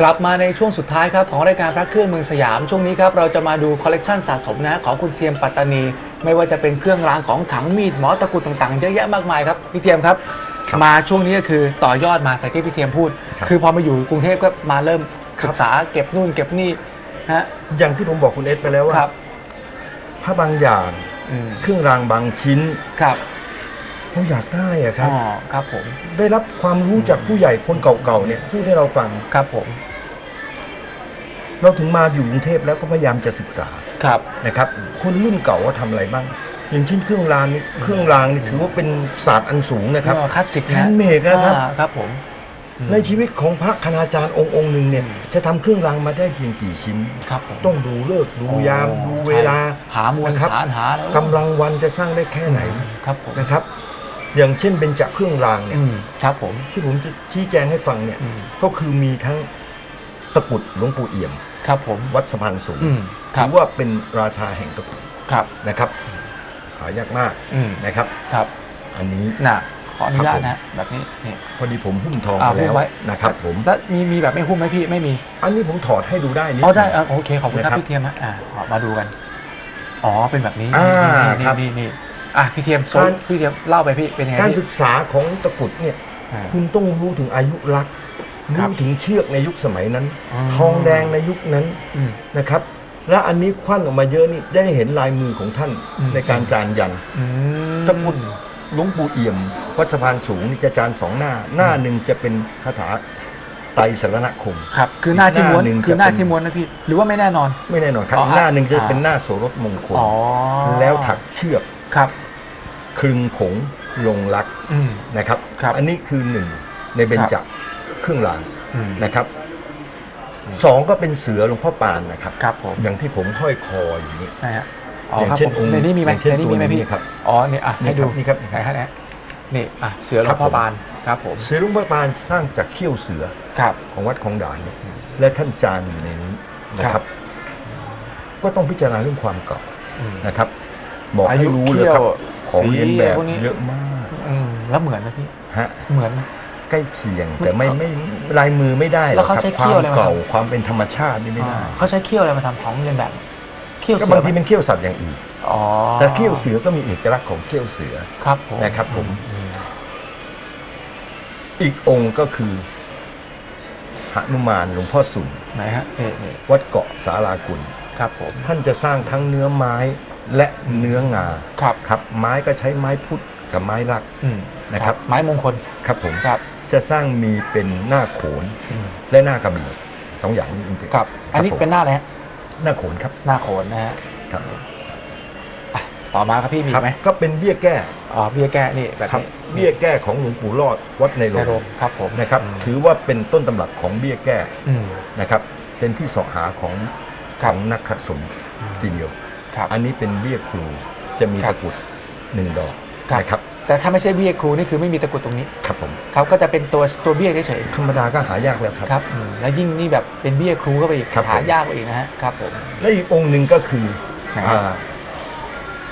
กลับมาในช่วงสุดท้ายครับของรายการพระเครื่องเมืองสยามช่วงนี้ครับเราจะมาดูคอลเลกชันสะสมนะของคุณเทียมปัตตานี ไม่ว่าจะเป็นเครื่องรางของถังมีดหมอตะกรุดต่างๆเยอะแยะมากมายครับพี่เทียมครับครับ มาช่วงนี้ก็คือต่อยอดมาจากที่พี่เทียมพูดครับคือพอมาอยู่กรุงเทพก็มาเริ่มครับศึกษาเก็บนู่นเก็บนี่ฮะอย่างที่ผมบอกคุณเอสไปแล้วว่าครับถ้าบางอย่างอืมเครื่องรางบางชิ้นครับ เราอยากได้อะครับ อ๋อครับผม ได้รับความรู้จากผู้ใหญ่คนเก่าๆเนี่ยพูดให้เราฟัง ครับผม เราถึงมาอยู่กรุงเทพแล้วก็พยายามจะศึกษาครับ นะครับ คนรุ่นเก่าว่าทำอะไรบ้าง อย่างเช่นเครื่องรางนี่เครื่องรางนี่ถือว่าเป็นศาสตร์อันสูงนะครับก็คลาสสิก handmade นะครับอ่าครับผมอืมในชีวิตของพระคณาจารย์องค์องค์หนึ่งเนี่ยจะทำเครื่องรางมาได้เพียงกี่ชิ้น ครับผมต้องดูเลิกษ์ดูยามโอ้ดูเวลา หามวลนะครับ สารหาแล้วกำลังวันจะสร้างได้แค่ไหน ครับผม นะครับ อย่างเช่นเป็นจากเครื่องรางเนี่ยอืมครับผมที่ผมจะชี้แจงให้ฟังเนี่ยอืมก็คือมีทั้งตะกรุดหลวงปู่เอี่ยมครับผมวัดสะพานสูงอืมครัถืบอว่าเป็นราชาแห่งตะกรุดครับนะครับหายากมากอืมนะครับครับ อันนี้น่ะขออนุญาตครับผมนะแบบนี้นี่พอดีผมหุ้มทองอ่าไปหุ้แล้มวไว้นะครับ ผมแล้วมีมีแบบไม่หุ้มไหมพี่ไม่มี อันนี้ผมถอดให้ดูได้นิดอ๋อได้หนึ่งอะโอเคขอบคุณครับนะครับพี่เทียมฮะอ่ามาดูกันอ๋อเป็นแบบนี้อ่านี่ครับนี่นี่ อะพี่เทียมโซการ พี่เทียมเล่าไปพี่เป็นยังไงการพี่ ศึกษาของตะกรุดเนี่ยอ่าคุณต้องรู้ถึงอายุรักษ์ครับรู้ถึงเชือกในยุคสมัยนั้น อ๋อ ทองแดงในยุคนั้นอืม นะครับ และอันนี้ควันออกมาเยอะนี่ได้เห็นลายมือของท่านอืม ในการจานยันอืมตะกรุดหลวงปู่เอี่ยม วัดสะพานสูงนี่จะจานสองหน้า หน้าหนึ่งจะเป็นคาถาไตรสรณคม ครับ คือหน้าที่ม้วนหน้าหนึ่งคือหน้าจะเป็น ที่ม้วนนะพี่ หรือว่าไม่แน่นอน ไม่แน่นอนครับอ๋อหน้าหนึ่งจะอ่าเป็นหน้าโสรถมงคล อ๋อแล้วถักเชือก ครับ คลึงผงลงรักอืมนะครับครับ อันนี้คือหนึ่งในเบญจเครื่องรางอืมนะครับสองก็เป็นเสือหลวงพ่อปานนะครับครับผมอย่างที่ผมห้อยคออยู่นี่นะฮะอ๋ออย่างครับเช่นผมองค์ในนี้มีไหมอย่างเช่นในนี้มีไหมตัวนี้พี่ครับอ๋อเนี่ยอะนี่ให้ดูครับนี่ครับไหนฮะเนี่ยนี่อะเสือหลวงพ่อบานครับผมเสือหลวงพ่อปานสร้างจากเขี้ยวเสือครับของวัดของด่านเนี่ยอืมและท่านจานอยู่ในนี้นะคครัรับบก็ต้องพิจารณาเรื่องความเก่าอืมนะครับ บอกอาให้ยุรู้เลยครับเขี้ยวของเรียนแบบสีพวกนี้เยอะมากอืมแล้วเหมือนไหมพี่ฮะเหมือนไหมใกล้เคียงมันแต่ไม่ไม่ลายมือไม่ได้หรแล้อกวเขาครับใช้คเขี้วามยวอะไรมาเก่าทำความเป็นธรรมชาตินี่ไม่ได้อ๋อเขาใช้เขี้ยวอะไรมาทำของเรียนแบบเขี้ยวก็เสืบางไหมทีเป็นเขี้ยวสัตว์อย่างอื่นอ๋อแต่เขี้ยวเสือก็มีเอกลักษณ์ของเขี้ยวเสือครับผมนะครับผมอืมอีกองค์ก็คือหนุมานหลวงพ่อสุนไหนฮะนี่นี่วัดเกาะสารากุลครับผมท่านจะสร้างทั้งเนื้อไม้ และเนื้องาครับครับ ไม้ก็ใช้ไม้พุทธกับไม้รักอืมนะครับ ไม้มงคลครับผมครับ จะสร้างมีเป็นหน้าโขนอืมและหน้ากระบี่สองอย่างนี้จริงๆครับ อันนี้ผมเป็นหน้าอะไรฮะหน้าโขนครับ หน้าโขนนะฮะครับอะต่อมาครับพี่มีครับไหมก็เป็นเบี้ยแก้อ๋อเบี้ยแก้นี่แบบครับนี้เบี้ยแก้ของหลวงปู่รอดวัดในโรในโรงงครับผมนะครับอืมถือว่าเป็นต้นตำรับของเบี้ยแก้อืมนะครับ เป็นที่เสาะหาของครัขบองนักขสมทีเดียว ครับอันนี้เป็นเบี้ยครูจะมีครับตะกรุดหนึ่งดอกครับ นะครับแต่ถ้าไม่ใช่เบี้ยครูนี่คือไม่มีตะกรุดตรงนี้ครับผมครับก็จะเป็นตัวตัวเบี้ยเฉยธรรมดาก็หายากแล้วครับ ๆครับอืมแล้วยิ่งนี่แบบเป็นเบี้ยครูก็ไปอีกครับผม หายากไปอีกนะฮะครับผม และอีกองค์หนึ่งก็คือไหนอ่า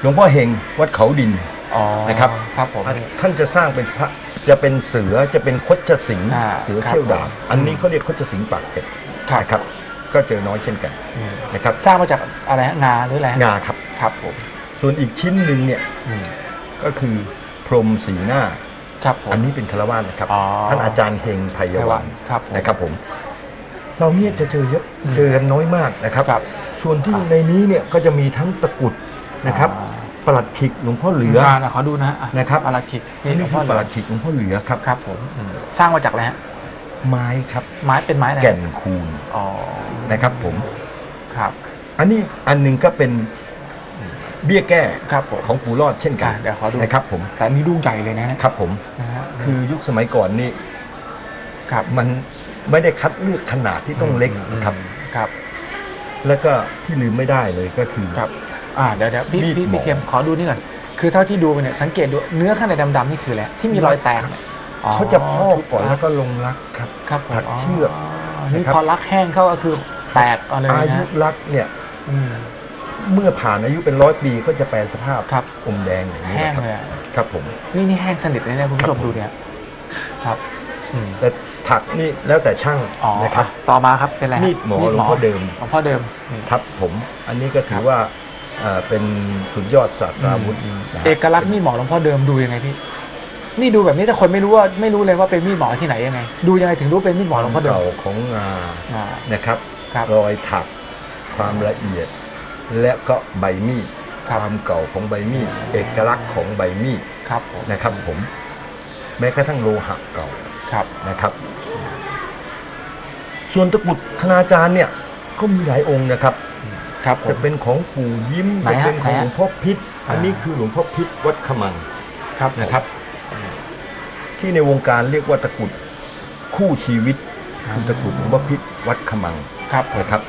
หลวงพ่อเฮงวัดเขาดิน อ๋อนะครับ ครับผม ท่านจะสร้างเป็นพระจะเป็นเสือจะเป็นคดชสิงห์อ่าเสือครับเขี้ยวดาบผมอันนี้เขาเรียกคดชสิงห์ปากเป็ดครับ นะครับ ก็เจอน้อยเช่นกันอืมนะครับสร้างมาจากอะไรฮะงาหรืออะไรฮะงาครับครับผมส่วนอีกชิ้นหนึ่งเนี่ยอืมก็คือพรหมสีหน้า ครับผม อันนี้เป็นคารวาสนะครับอ๋อท่านอาจารย์เฮงไพยวันครับผมนะครับผม เราเนี่ยจะเจอเยอะอืมเจอกันน้อยมากนะครับ ครับส่วนที่ในนี้เนี่ยก็จะมีทั้งตะกรุดนะครับอ่าประหลัดขิกหลวงพ่อเหลืองานนะขอดูนะฮะอ่นะครับปลาคิกนี่หลวงคืพ่ออประหลัดขิกหลวงพ่อเหลือครับ ครับผมอืมสร้างมาจากอะไรฮะ ไม้ครับ ไม้เป็นไม้อะไรแก่นคูณอ๋อนะครับผมครับ อันนี้อันหนึ่งก็เป็นเบี้ยแก้ครับผมของปู่รอดเช่นกันอะเดี๋ยวขอดู นะครับผมแต่อันนี้ลูกใหญ่เลยนะเนี่ยครับผม นะฮะคือยุคสมัยก่อนนี่ครับมันไม่ได้คัดเลือกขนาดที่ต้องเล็กมครับ ครับ แล้วก็ที่ลืมไม่ได้เลยก็คือ ครับ อ่าเดี๋ยวเดี๋ยวพี่มีดพี่หมอ พี่เทียมขอดูนี่ก่อน คือเท่าที่ดูไปเนี่ยสังเกตดูเนื้อข้างในดำๆนี่คืออะไรที่มีรอยแตกเนี่ยอ๋อ เขาจะพอกก่อนทุบแล้วก็ลงรักครับครับผมถักเชือกนี่นะครับพอรักแห้งเข้าก็คือแตกเอาเลยอานะยุฮะรักเนี่ยอืมเมื่อผ่านอายุเป็นร้อยปีก็จะแปลสภาพครับอมแดงอย่างนี้แห้งนะครับเลยอะครับผมนี่นี่แห้งสนิทเลยนะคุณผู้ชมครับผมดูเนี่ยครับอืมแต่ถักนี่แล้วแต่ช่างอ๋อนะครับต่อมาครับเป็นอะไรฮะมีดหมอหลวงพ่อเดิมหลวงพ่อเดิมนี่ครับผมอันนี้ก็ถือว่าเอ่อเป็นสุดยอดศาสตราวุธอืมนะฮะเอกลักษณ์มีดหมอหลวงพ่อเดิมดูยังไงพี่ นี่ดูแบบนี้แต่คนไม่รู้ว่าไม่รู้เลยว่าเป็นมีดหมอที่ไหนยังไง ดูยังไงถึงรู้เป็นมีดหมอหลวงพ่อเดิมเก่าของงาอ่า นะครับครับรอยถักความละเอียด และก็ใบมีดคครับ วามเก่าของใบมีดเอกลักษณ์ของใบมีดครับผมนะครับ ผม แม้กระทั่งโลหะเก่า ครับ นะครับ ส่วนตะกรุดคณาจารย์เนี่ยก็มีหลายองค์นะครับ ครับผจะม เป็นของปู่ยิ้มไหนจะฮะเป็นของไหนฮะหลวงพ่อพิษอ่าอันนี้คือหลวงพ่อพิษวัดขมังครับ นะครับ ที่ในวงการเรียกว่าตะกรุดคู่ชีวิตคือตะกรุดหลวงพ่อพิษวัดขมังครับผมนะครับ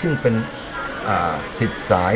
ซึ่งเป็นอ่าสิทธิ์สาย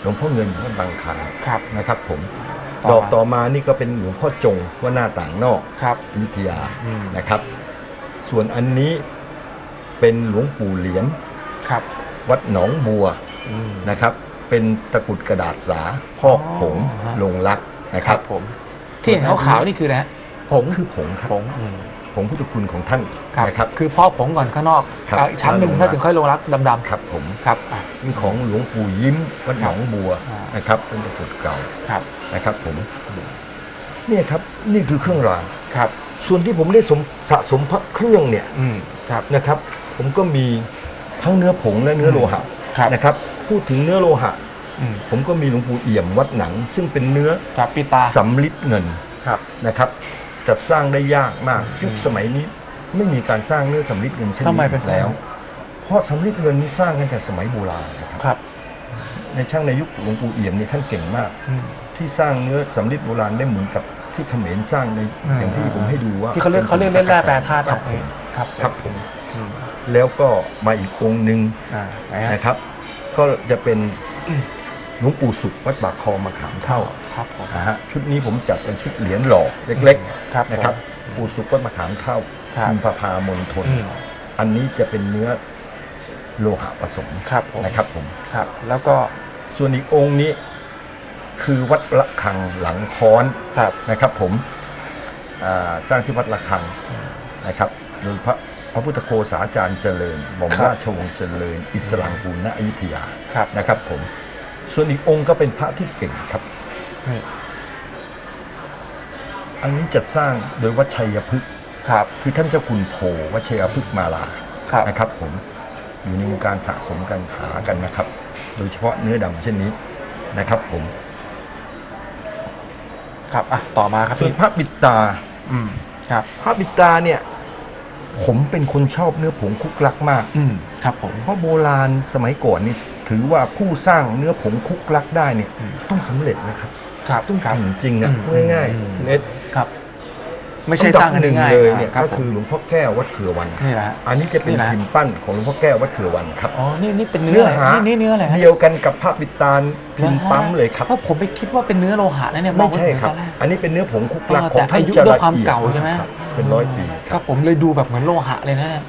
หลวงพ่อเงินวัดบางคลาครับนะครับ ผมต่อมาดอกต่อมานี่ก็เป็นหลวงพ่อจงว่าหน้าต่างนอกครับอยุธยาอืมนะครับ ส่วนอันนี้เป็นหลวงปู่เหรียญครับ วัดหนองบัวอืมนะครับ เป็นตะกรุดกระดาษสาพอกผงอ๋อฮะลงรักนะคครัรับบผม ที่เห็นขาวๆนี่คืออะไรฮะผงคือผงครับผงอืมผงพุทธคุณของท่านครับนะครับคือพอกผงก่อนข้างนอกครับอะอีกชั้นหนึ่งแล้วลงถ้าถึงค่อยลงรักดำครับผมๆครับอะเป็นของหลวงปู่ยิ้มวัดหนองบัวอ่านนะครับเป็นตะกรุดเก่าครับนะครับ ผมเนี่ยครับนี่คือเครื่องรางครับ ส่วนที่ผมได้สมสะสมพระเครื่องเนี่ยอืมครับนะครับ ผมก็มีทั้งเนื้อผงและเนื้อโลหะครับนะครับ พูดถึงเนื้อโลหะอืม ผมก็มีหลวงปู่เอี่ยมวัดหนัง ซึ่งเป็นเนื้อครับปิดตาสำลิดเงินครับนะครับจัดสร้างได้ยากมากอืมยุคสมัยนี้ไม่มีการสร้างเนื้อสำลิดเงินเช่นทำไมนี้เป็นแล้ว เพราะสำลิดเงินนี่สร้างกันแต่สมัยโบราณนะครับครับ ในช่างในยุคหลวงปู่เอี่ยมนี่ท่านเก่งมากอืมที่สร้างเนื้อสำลิดโบราณได้เหมือนกับที่เขมรสร้างในอืมอย่างที่ผมให้ดูว่าที่เขาเรียกเขาเรียกเล่นแร่แปรธาตุครับผมครับครับผมอืมแล้วก็มาอีกองค์หนึ่งอ่าไหนฮะนะครับ ก็จะเป็น หลวงปู่สุขวัดปากคลองมะขามเท่าครับผม นะฮะชุดนี้ผมจัดเป็นชุดเหรียญหล่อเล็กครับๆนะครับปู่สุขวัดมะขามเท่าครับพิมพพามณฑลอืมอันนี้จะเป็นเนื้อโลหะผสมครับผมนะครับผม ครับ แล้วก็ส่วนอีกองค์นี้คือวัดระฆังหลังค้อนครับ นะครับผมอ่าสร้างที่วัดระฆังนะครับโดยพระพระพุทธโฆษาจารย์เจริญหม่อมครับ ราชวงศ์เจริญ อิสลามกูลณอยุธยาครับนะครับผม ส่วนอีกองค์ก็เป็นพระที่เก่งครับนี่อันนี้จัดสร้างโดยวัดชัยพฤกษ์ครับ คือท่านเจ้าคุณโพวัดชัยพฤกษ์มาลาครับนะครับ ผมอยู่ในวงการสะสมกันหากันนะครับ โดยเฉพาะเนื้อดำเช่นนี้นะครับ ผม ครับอะต่อมาครับส่วนพี่พระบิดตาอืมครับ พระบิดตาเนี่ย ผมเป็นคนชอบเนื้อผงคุกลักมาก อืมครับผมเพราะโบราณสมัยก่อนนี่ถือว่าผู้สร้างเนื้อผงคุกลักได้เนี่ยอืมต้องสำเร็จนะครับครับต้องครับทำจริงนะอืมพูดง่ายอืมๆคุณเอ็ดครับไม่ใช่สร้างกันหนึ่งง่ายๆเลยเนี่ยรับก็คือหลวงพ่อแก้ววัดเขือวันนี่แหละฮะอันนี้จะเป็นนี่นะพิมพ์ปั้นของหลวงพ่อแก้ววัดเขือวันครับอ๋อนี่นี่เป็นเนื้เนื้อออะไรหานี่นี่เนื้ออะไรฮะเดียวกันกับพระบิดตาลพิมพ์ปั๊มเลยครับเพราะผมไปคิดว่าเป็นเนื้อโลหะนะเนี่ยไม่ใช่องครับตอนแกอันนี้เป็นเนื้อผงคุกลักอ๋อของแต่ท่านอายุจะด้วยละความเอียดเก่าใช่ไหมครับ เป็นร้อยปีคครัรับบผมเลยดูแบบเหมือนโลหะเลยนะเนี่ย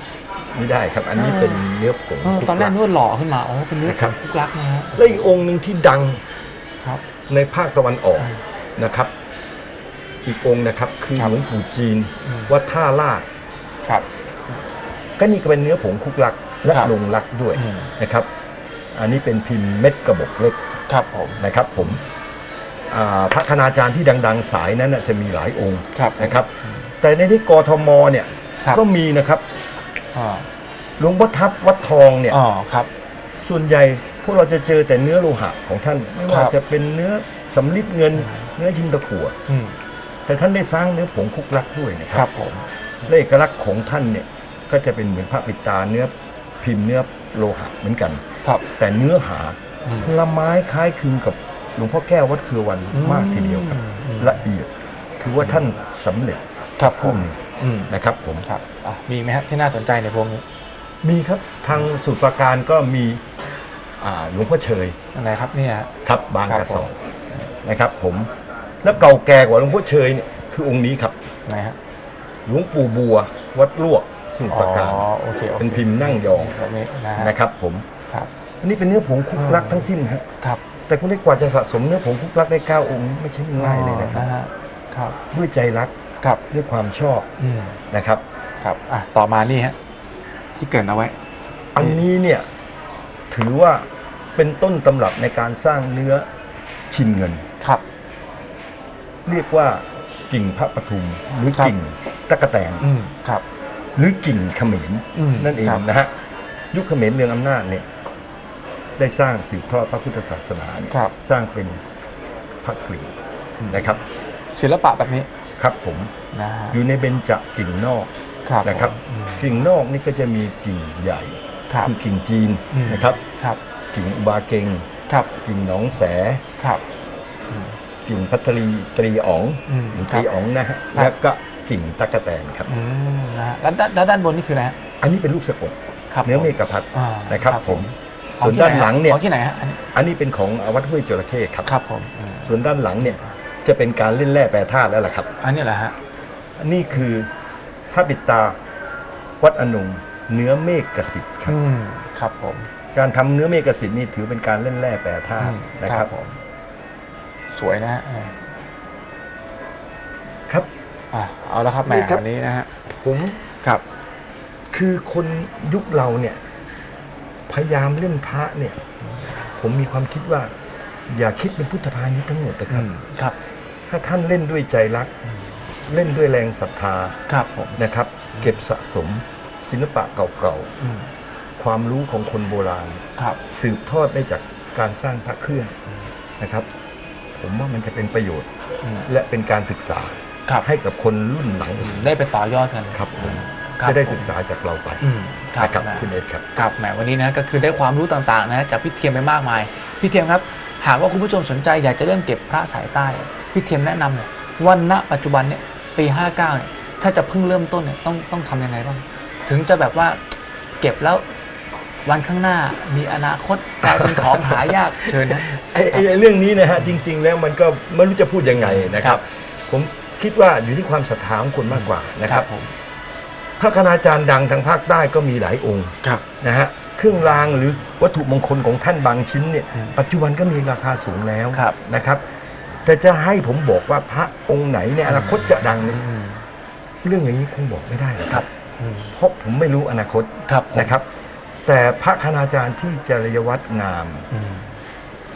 ไม่ได้ครับ อันนี้เป็นเนื้อผงเออคุกตอนแรกลักนึกว่าหล่อขึ้นมาอ๋อเป็นเนื้อนะครับคุกลักนะฮะและอีกองค์หนึ่งที่ดังครับในภาคตะวันออกอืมนะครับ อีกองค์นะครับ คือครับหลวงปู่จีนอืมวัดท่าลาดครับ ก็นี่ก็เป็นเนื้อผงคุกลักและครับลงลักด้วยอืมนะครับ อันนี้เป็นพิมพ์เม็ดกระบอกเล็กครับผมนะครับ ผมอ่าพระคณาจารย์ที่ดัง ๆ สายนั้นน่ะจะมีหลายองค์ครับนะครับ แต่ในที่กทมเนี่ยครับ ก็มีนะครับอ๋อหลวงพ่อทับวัดทองเนี่ย อ๋อครับ ส่วนใหญ่พวกเราจะเจอแต่เนื้อโลหะของท่านไม่ว่าครับจะเป็นเนื้อสำลิดเงินเนื้อชิมตะกั่วอืมแต่ท่านได้สร้างเนื้อผงคุกลักด้วยนะคครัรับบผม และเอกลักษณ์ของท่านเนี่ยก็จะเป็นเหมือนพระปิดตาเนื้อพิมพ์เนื้อโลหะเหมือนกัน ครับแต่เนื้อหาอืม ละไม้คล้ายคลึงกับหลวงพ่อแก้ววัดเครือวันอืมมากทีเดียวครับ อืม ละเอียดถือว่าท่านสำเร็จ ครับผผู้มหนึ่งอืมนะครับผมครับอะมีไหมครับที่น่าสนใจในพวกนี้มีครับทางสูตรประการก็มีอ่าหลวงพ่อเชยอะไรครับเนี่ยฮะครับบางครับกระสอบผมนะครับ ผม แล้วเก่าแก่กว่าหลวงพ่อเชยเนี่ยคือองค์นี้ครับไหนฮะหลวงปู่บัว วัดลวกสมุทรอ๋ปราการอโอเคโอเคเป็นพิมพ์นั่งยองแบบนี้นะฮะนะครับ ผมครับอันนี้เป็นเนื้อผงคุกลักทั้งสิ้นฮะครับ แต่คุณได้กว่าจะสะสมเนื้อผงคุกลักได้เก้าองค์ไม่ใช่ง่ายเลยนะครับอ๋อฮะครับด้วยใจรัก ครับด้วยความชอบอืมนะครับ ครับอะต่อมานี่ฮะที่เกรินเอาไว้ อันนี้เนี่ยถือว่าเป็นต้นตำรับในการสร้างเนื้อชินเงิน ครับ เรียกว่ากิ่งพระปทุมหรือครับ กิ่งตะกะแตน อืมครับ หรือกิ่งเขมรอืมนั่นเองครับ นะฮะยุคเขมรเรืองอำนาจเนี่ยได้สร้างสืบทอดพระพุทธศาสนาเนี่ยครับ สร้างเป็นพระกลิ่งอืมนะครับ ศิลปะแบบนี้ ครับผมนะฮะอยู่ในเบญจกิ่งนอกครับนะครับอืม กิ่งนอกนี่ก็จะมีกิ่งใหญ่ครับคือกิ่งจีนอืม นะครับ ครับ กิ่งอุบาเกงครับ กิ่งหนองแส ครับอืม กิ่งพัทรีตรีอ๋องอืมหรือคตรัรีบอ๋องนะฮะครับ แล้วก็กิ่งตะกะแตนครับ อืมนะฮะแล้วด้านแล้วด้านบนนี่คืออะไรฮะอันนี้เป็นลูกสะกดครับเนื้อผเมกะพัดอ่านะครับผมของส่วนที่ด้านหลังเนี่ย ของที่ไหนฮะอันนี้อันนี้เป็นของวัดห้วยจระเข้ครับ ครับผมอืมส่วนด้านหลังเนี่ย จะเป็นการเล่นแร่แปรธาตุแล้วล่ะครับ อันนี้แหละฮะ อันนี้คือพระบิดตาวัดอนงเนื้อเมฆกสิทธิ์ครับ อืมครับผมการทำเนื้อเมฆกสิทธิ์นี่ถือเป็นการเล่นแร่แปรธาอืตุมนะครับผมสวยนะฮะอ่าครับอะเอาละครับแหมนี่ครับวันนี้นะฮะผมครับ คือคนยุคเราเนี่ย พยายามเล่นพระเนี่ย ผมมีความคิดว่า อย่าคิดเป็นพุทธพาณิชย์ทั้งหมดนะคอืรับมครับ ถ้าท่านเล่นด้วยใจรักอืมเล่นด้วยแรงศรัทธาครับผมนะครับ เก็บสะสมศิลปะเก่าอืมๆความรู้ของคนโบราณ ครับ สืบทอดได้จากการสร้างพระเครื่องนะครับ ผมว่ามันจะเป็นประโยชน์อืมและเป็นการศึกษาครับ ให้กับคนรุ่นหลังอืมได้ไปต่อยอดกันครับผมครับจะได้ผมศึกษาจากเราไปอืมครับนะครับแหมคุณเอ็ดครับครับแหมวันนี้นะก็คือได้ความรู้ต่างๆนะจากพี่เทียมไปมากมาย พี่เทียมครับ หากว่าคุณผู้ชมสนใจอยากจะเริ่มเก็บพระสายใต้ พี่เทียมแนะนำเนี่ยวันณปัจจุบันเนี่ยปี 59เนี่ยถ้าจะเพิ่งเริ่มต้นเนี่ยต้องต้องทำยังไงบ้าง ถึงจะแบบว่าเก็บแล้ววันข้างหน้ามีอนาคตกลายเป็นของหายากเชิญนะไอ้ไอ้ไอ้เรื่องนี้นะฮะจริง ๆ แล้วมันก็ไม่รู้จะพูดยังไงนะคครัรับบผมคิดว่าอยู่ที่ความศรัทธาของคนมากกว่านะครับผมพระคณาจารย์ดังทางภาคใต้ก็มีหลายองค์ครับนะฮะเครื่องรางหรือวัตถุมงคลของท่านบางชิ้นเนี่ยอืมปัจจุบันก็มีราคาสูงแล้วครับนะครับ แต่จะให้ผมบอกว่าพระองค์ไหนในอนาคตจะดังเนี่ยอืมเรื่องอย่างนี้คงบอกไม่ได้หรอกคครัรับบอืมเพราะผมไม่รู้อนาคตครับผมนะครับ แต่พระคณาจารย์ที่จริยวัตรงามอืม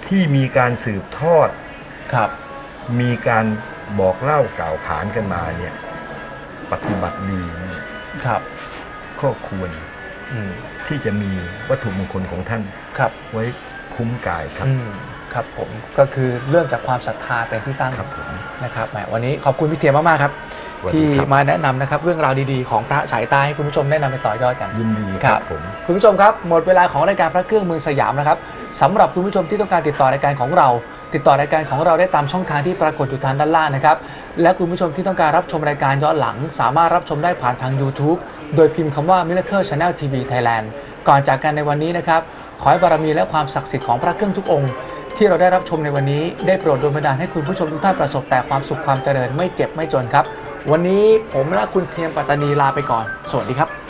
ที่มีการสืบทอดครับ มีการบอกเล่ากล่าวขานกันมาเนี่ย ปฏิบัติดีเนี่ยครับก็ควรอืมที่จะมีวัตถุมงคลของท่านครับไว้คุ้มกายครับอืม ครับผมก็คือเรื่องจากความศรัทธาเป็นที่ตั้งครับผมนะครับแหมวันนี้ขอบคุณพี่เทียมมากๆครับ สวัสดีที่ครับ มาแนะนำนะครับเรื่องราวดีๆของพระสายใต้ให้คุณผู้ชมได้นำไปต่อยอดกัน ยินดีคครัรับบผม คุณผู้ชมครับ หมดเวลาของรายการพระเครื่องเมืองสยามนะครับสำหรับคุณผู้ชมที่ต้องการติดต่อรายการของเรา ติดต่อรายการของเราได้ตามช่องทางที่ปรากฏอยู่ทางด้านล่างนะครับ และคุณผู้ชมที่ต้องการรับชมรายการย้อนหลัง สามารถรับชมได้ผ่านทาง YouTube โดยพิมพ์คำว่า Miracle Channel TV Thailand ก่อนจากกันในวันนี้นะครับ ขอให้บารมีและความศักดิ์สิทธิ์ของพระเครื่องทุกองค์ ที่เราได้รับชมในวันนี้ได้โปรดดลบันดาลให้คุณผู้ชมทุกท่านประสบแต่ความสุขความเจริญไม่เจ็บไม่จนครับ วันนี้ผมและคุณเทียมปัตตานีลาไปก่อน สวัสดีครับ